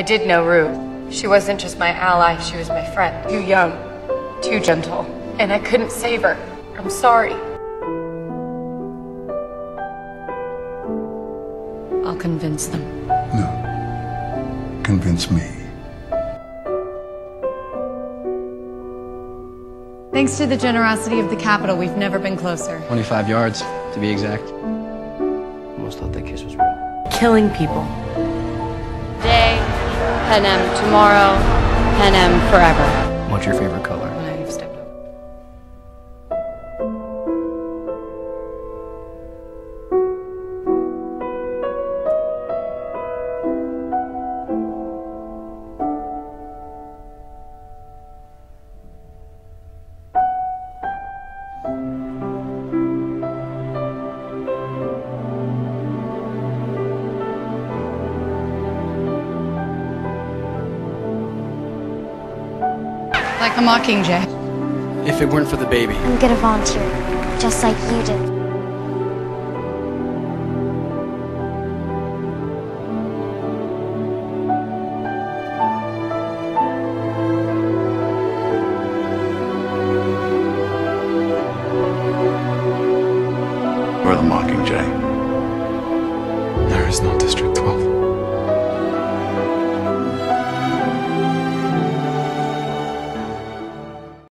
I did know Rue. She wasn't just my ally, she was my friend. Too young, too gentle, and I couldn't save her. I'm sorry. I'll convince them. No. Convince me. Thanks to the generosity of the Capitol, we've never been closer. 25 yards, to be exact. Almost thought that kiss was real. Killing people. Panem tomorrow, Panem forever. What's your favorite color? Like a mockingjay. If it weren't for the baby. I'm gonna volunteer, just like you did. Or the Mockingjay. There is no District 12.